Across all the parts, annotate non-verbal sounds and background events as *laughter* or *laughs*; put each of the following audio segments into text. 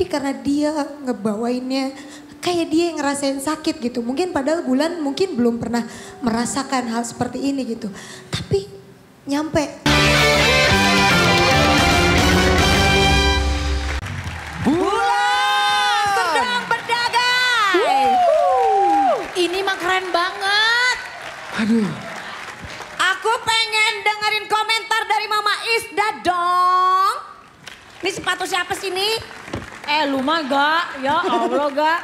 Tapi karena dia ngebawainnya kayak dia yang ngerasain sakit gitu. Mungkin padahal bulan mungkin belum pernah merasakan hal seperti ini gitu. Tapi nyampe. Bulan sedang berdagang. Ini mah keren banget. Aduh. Aku pengen dengerin komentar dari Mama Isda dong. Ini sepatu siapa sih ini? Eh lu mah gak, ya Allah gak.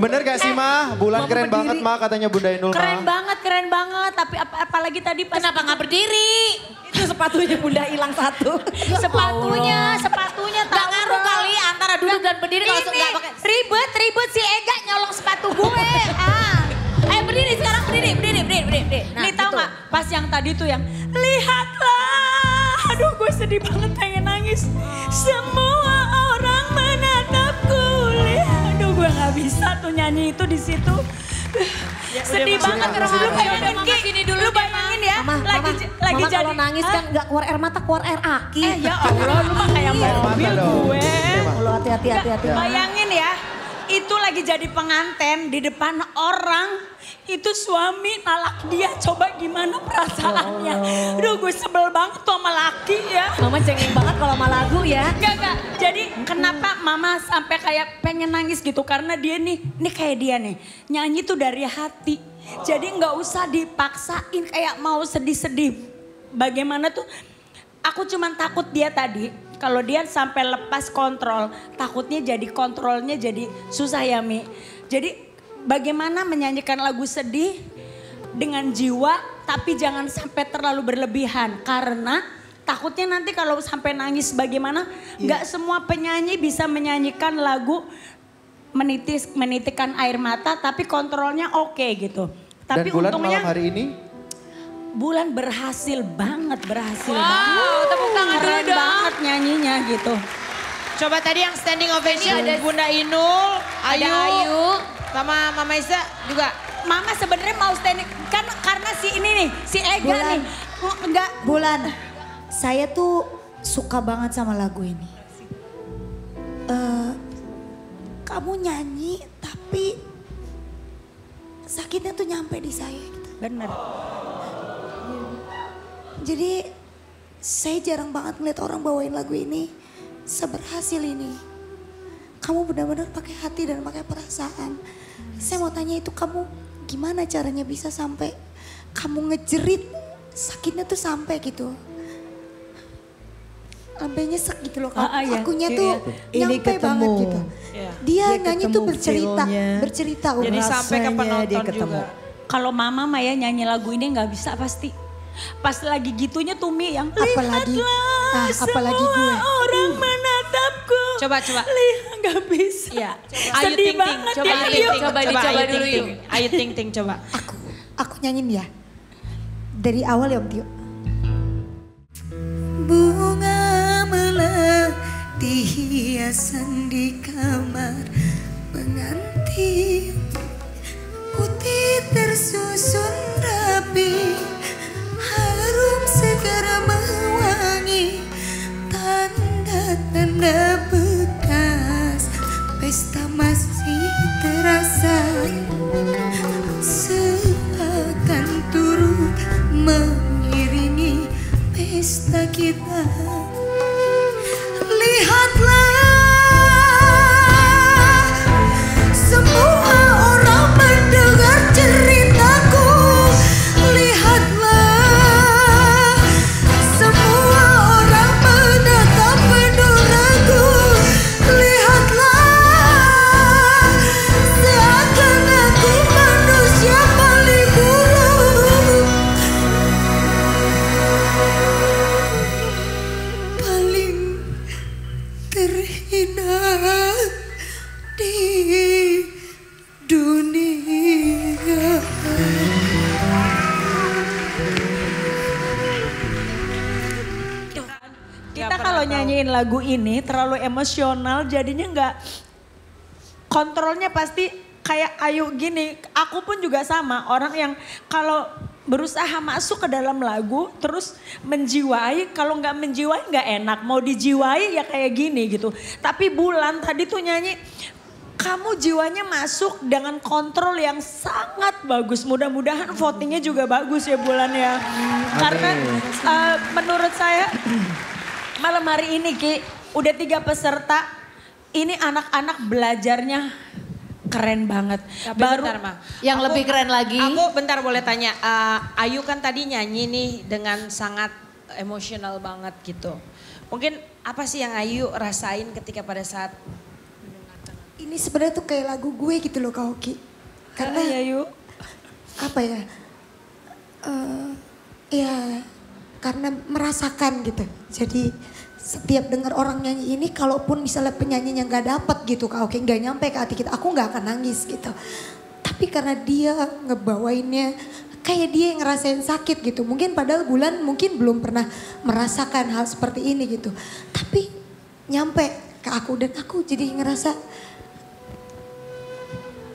Bener gak sih mah? Bulan keren berdiri. banget mah katanya Bunda Inul Keren mah. banget, keren banget. Tapi ap apalagi tadi pas... Kenapa gak berdiri? Itu sepatunya bunda hilang satu. sepatunya, sepatunya tahu ngaruh kali antara duduk dan berdiri kalau Ini nggak pakai. Ribet, ribet si Ega nyolong sepatu gue. ah. Ayo berdiri sekarang berdiri, berdiri, berdiri, berdiri. Nah, Nih tahu gitu. nggak? Pas yang tadi tuh yang lihatlah. Aduh gue sedih banget pengen nangis. Semua orang menatapku. Lihat. Aduh gue nggak bisa tuh nyanyi itu di situ. sedih Mama. banget. Sini, Lu bayangin Ki, sini dulu lu bayangin ya. Mama, lagi mama, lagi mama jadi. kalau nangis kan nggak keluar air mata, keluar air aki. Eh ya Allah, lu mah kayak Iya. mobil gue. Iya, Lo hati-hati, hati-hati. Bayangin ya, lagi jadi penganten di depan orang. Itu suami nalak dia, coba gimana perasaannya. Aduh gue sebel banget tuh sama laki ya. Mama cengeng banget kalau sama lagu ya. Enggak, enggak. Jadi kenapa mama sampai kayak pengen nangis gitu. Karena dia nih, ini kayak dia nih. Nyanyi tuh dari hati. Jadi nggak usah dipaksain kayak mau sedih-sedih. Bagaimana tuh. Aku cuman takut dia tadi. Kalau dia sampai lepas kontrol. Takutnya jadi kontrolnya jadi susah ya Mi. Jadi bagaimana menyanyikan lagu sedih dengan jiwa tapi jangan sampai terlalu berlebihan karena takutnya nanti kalau sampai nangis bagaimana nggak semua penyanyi bisa menyanyikan lagu menitis menitikan air mata tapi kontrolnya oke gitu. Dan Tapi Bulan untungnya malam hari ini Bulan berhasil banget, berhasil Wow, banget. tepuk tangan dulu dong. banget nyanyinya gitu. Coba tadi yang standing ovation Ini ada- Bunda Inul, Ayu, Ada Ayu. sama Mama Isa juga. Mama sebenarnya mau standing kan karena si ini nih, si Ega Bulan. nih. Oh, Enggak, Bulan, saya tuh suka banget sama lagu ini. Eh, kamu nyanyi tapi sakitnya tuh nyampe di saya gitu. bener. Jadi saya jarang banget ngeliat orang bawain lagu ini seberhasil ini. Kamu benar-benar pakai hati dan pakai perasaan. Saya mau tanya itu kamu gimana caranya bisa sampai kamu ngejerit sakitnya tuh sampai gitu. Sampai nyesek gitu loh. Ah, ah, ya. Akunya Iya, tuh Ini nyampe ketemu. banget gitu. Iya. Dia, Dia nyanyi tuh bercerita, feel-nya. bercerita. Jadi sampai ke penonton dia ketemu. juga. Kalau mama Maya nyanyi lagu ini nggak bisa pasti. Pas lagi gitunya Tumi yang Apalagi- lihatlah ah, apalagi gue. semua orang menatapku. Coba, coba. Lihat nggak bisa. Iya. Ayu ting ting, coba ya, Ayu Ayu. ting ting, Coba coba dicoba Ayu dulu yuk. Ayu ting ting coba. Aku, aku nyanyiin ya. Dari awal ya Om Tio. Bunga melati hiasan di kamar pengantin Bekas Pesta masih terasa. Seakan turut mengiringi pesta kita lagu ini terlalu emosional jadinya nggak kontrolnya pasti kayak Ayu gini. Aku pun juga sama orang yang kalau berusaha masuk ke dalam lagu terus menjiwai kalau nggak menjiwai nggak enak. Mau dijiwai ya kayak gini gitu. Tapi bulan tadi tuh nyanyi kamu jiwanya masuk dengan kontrol yang sangat bagus. Mudah-mudahan votingnya juga bagus ya bulan ya. Karena eh, menurut saya malam hari ini Ki udah tiga peserta ini anak-anak belajarnya keren banget Tapi baru bentar, Ma. Yang lebih keren lagi. Aku bentar boleh tanya, eh, Ayu kan tadi nyanyi nih dengan sangat emosional banget gitu. Mungkin apa sih yang Ayu rasain ketika pada saat Ini sebenarnya tuh kayak lagu gue gitu loh Kak Oki. Karena ya yuk apa ya? eh ya karena merasakan gitu. Jadi setiap dengar orang nyanyi ini, kalaupun misalnya penyanyinya nggak dapet gitu Kak Oki, nggak nyampe ke hati kita, aku nggak akan nangis gitu. Tapi karena dia ngebawainnya kayak dia yang ngerasain sakit gitu. Mungkin padahal bulan mungkin belum pernah merasakan hal seperti ini gitu. Tapi nyampe ke aku dan aku jadi ngerasa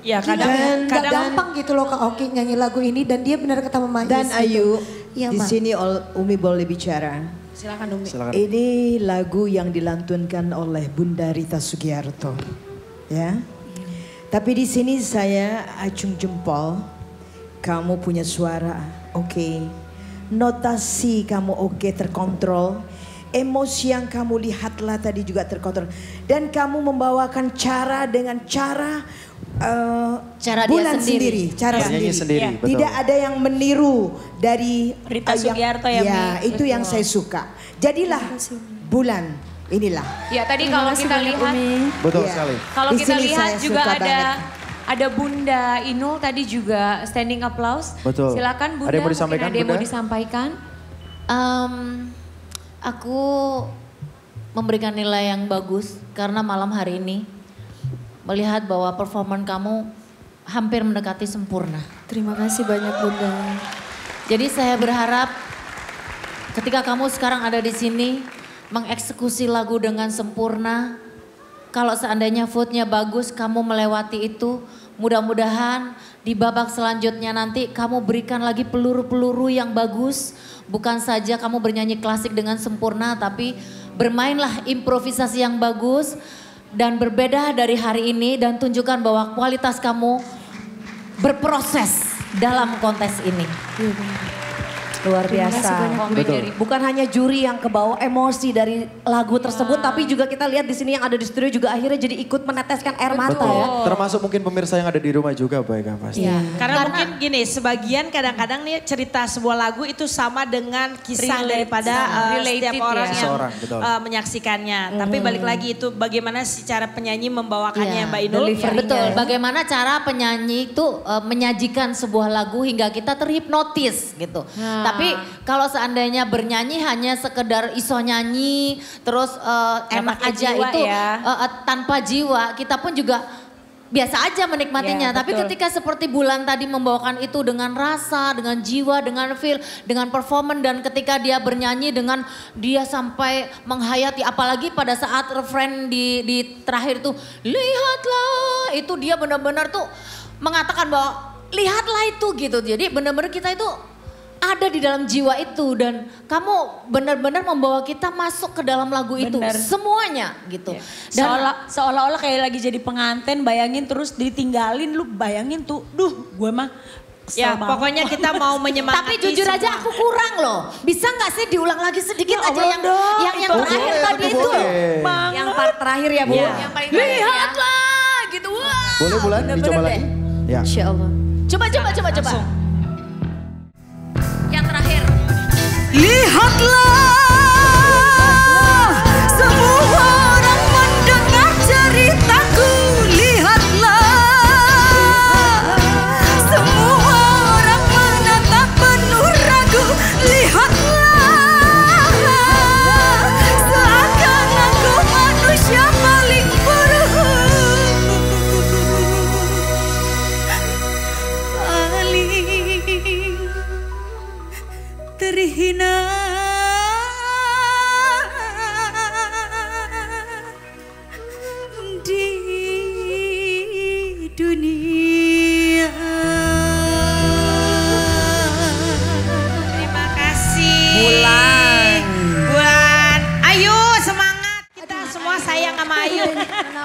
ya kadang kadang, gampang gitu loh Kak Oki nyanyi lagu ini dan dia benar kata Mama Dan Is Ayu, Iya, di Ma. sini Ol- Umi boleh bicara. silakan Umi. Silakan. Ini lagu yang dilantunkan oleh Bunda Rita Sugiarto. Ya. Tapi di sini saya acung jempol. Kamu punya suara, oke. Notasi kamu oke terkontrol. Emosi yang kamu lihatlah tadi juga terkontrol. Dan kamu membawakan cara dengan cara eh, Cara dia bulan sendiri. cara Penyanyi sendiri. sendiri, betul. Tidak ada yang meniru dari Rita yang- Sugiarto ya, Ya, Mi? itu yang saya suka. Jadilah bulan inilah. Ya tadi kalau kita lihat, Betul Iya. sekali. kalau Di kita lihat juga ada banget. ada Bunda Inul tadi juga standing applause. Betul. Silakan Bunda. Ada yang mau disampaikan, ada yang mau disampaikan. Em, aku memberikan nilai yang bagus karena malam hari ini melihat bahwa performan kamu hampir mendekati sempurna. Terima kasih banyak Bunda. Jadi saya berharap ketika kamu sekarang ada di sini mengeksekusi lagu dengan sempurna. Kalau seandainya footnya bagus, kamu melewati itu. Mudah-mudahan di babak selanjutnya nanti kamu berikan lagi peluru-peluru yang bagus. Bukan saja kamu bernyanyi klasik dengan sempurna, tapi bermainlah improvisasi yang bagus dan berbeda dari hari ini dan tunjukkan bahwa kualitas kamu berproses dalam kontes ini. Luar biasa. Betul. Bukan hanya juri yang kebawa emosi dari lagu tersebut, tapi juga kita lihat di sini yang ada di studio juga akhirnya jadi ikut meneteskan air mata Betul. ya. Termasuk mungkin pemirsa yang ada di rumah juga baik pasti. Karena, mungkin gini, sebagian kadang-kadang nih cerita sebuah lagu itu sama dengan kisah Relate, daripada uh, Related setiap ya. orang yang Seseorang, betul. uh, menyaksikannya. Tapi balik lagi itu bagaimana si cara penyanyi membawakannya Iya, Mbak Inul. Betul, bagaimana cara penyanyi itu uh, menyajikan sebuah lagu hingga kita terhipnotis gitu. Tapi kalau seandainya bernyanyi hanya sekedar iso nyanyi terus uh, enak aja jiwa itu ya. uh, uh, tanpa jiwa, kita pun juga biasa aja menikmatinya. Ya, Tapi betul. ketika seperti Bulan tadi membawakan itu dengan rasa, dengan jiwa, dengan feel, dengan performan dan ketika dia bernyanyi dengan dia sampai menghayati apalagi pada saat refrain di di terakhir tuh lihatlah itu dia benar-benar tuh mengatakan bahwa lihatlah itu gitu. Jadi benar-benar kita itu ada di dalam jiwa itu dan kamu benar-benar membawa kita masuk ke dalam lagu itu Benar. semuanya gitu. Dan Seolah, seolah-olah kayak lagi jadi pengantin bayangin terus ditinggalin lu bayangin tuh duh gue mah kesel Ya banget. pokoknya kita mau *laughs* menyemangati Tapi jujur aja semua. aku kurang loh. Bisa nggak sih diulang lagi sedikit Ya aja yang dong, yang yang terakhir boleh, tadi itu itu. boleh. Banget. Yang part terakhir ya Bu. Iya. Yang paling terakhir ya. Lihatlah gitu. Wah. Boleh bulan dicoba deh. lagi? Ya. Insya Allah. Coba coba coba coba. Yang Lihatlah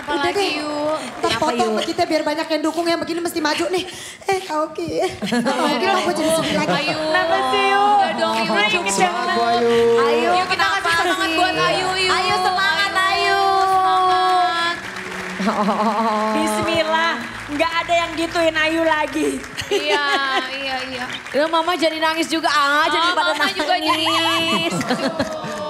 Kenapa Udah lagi deh. yuk? Ntar foto sama kita biar banyak yang dukung yang begini mesti maju nih. Eh Kak Oki. Mungkin aku jadi sepi lagi. Ayu. Kenapa sih yuk? Udah dong yuk. Semangat Ayu. Kita kasih semangat buat Ayu yuk. Ayo semangat Ayu. *laughs* Bismillah, nggak ada yang gituin Ayu lagi. Iya, *laughs* iya, iya. Ya mama jadi nangis juga ah, jadi Oh, pada mama nangis. *laughs*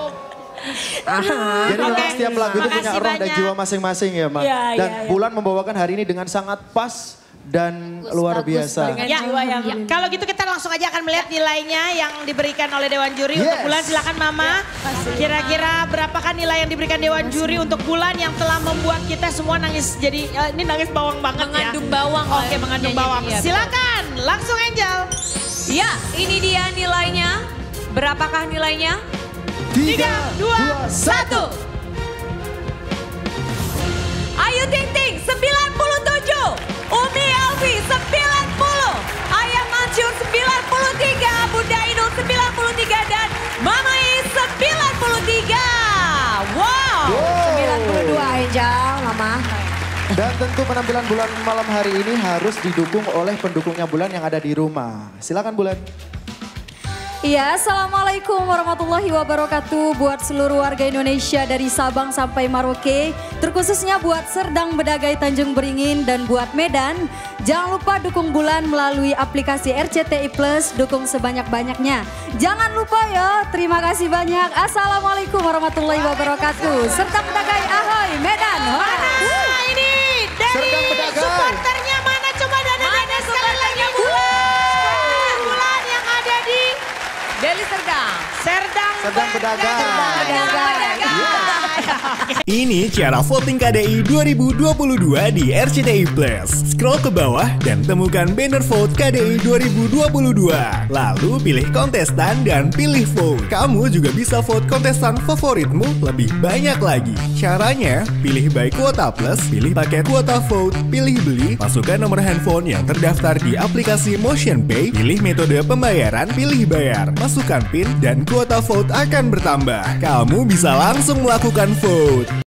jadi memang Oke. setiap lagu itu punya roh dan jiwa masing-masing ya, Mak. Iya, dan iya, iya. Bulan membawakan hari ini dengan sangat pas dan luar biasa. Ya, jiwa yang kalau gitu kita langsung aja akan melihat nilainya yang diberikan oleh Dewan Juri untuk Yes. Bulan. Silakan Mama. Kira-kira berapakah nilai yang diberikan Dewan Juri untuk Bulan yang telah membuat kita semua nangis jadi eh, ini nangis bawang banget Mengandung ya. bawang Oke, mengandung nyanyinya, bawang. iya, betul. Silakan, langsung Angel. Ya, ini dia nilainya. Berapakah nilainya? Tiga, dua, satu. Ayu Ting Ting 97, Umi Elvi 90, Ayah Mansur 93, Bunda Inul 93 dan Mama I 93. Wow. 92 Angel, mama. Dan tentu penampilan Bulan malam hari ini harus didukung oleh pendukungnya Bulan yang ada di rumah. Silakan Bulan. Iya, Assalamualaikum warahmatullahi wabarakatuh buat seluruh warga Indonesia dari Sabang sampai Maroke. Terkhususnya buat Serdang Bedagai Tanjung Beringin dan buat Medan. Jangan lupa dukung Bulan melalui aplikasi RCTI Plus, dukung sebanyak-banyaknya. Jangan lupa ya, terima kasih banyak. Assalamualaikum warahmatullahi wabarakatuh. Serdang Bedagai Ahoy, Medan. Nah, ini dari Serdang Bedagai. supporternya Deli Serdang. Serdang, Serdang Bedagai. *laughs* Ini cara voting KDI 2022 di RCTI Plus. Scroll ke bawah dan temukan banner vote KDI 2022. Lalu pilih kontestan dan pilih vote. Kamu juga bisa vote kontestan favoritmu lebih banyak lagi. Caranya, pilih by kuota plus, pilih paket kuota vote, pilih beli, masukkan nomor handphone yang terdaftar di aplikasi Motion Pay, pilih metode pembayaran, pilih bayar, masukkan PIN, dan kuota vote akan bertambah. Kamu bisa langsung melakukan Bukan food.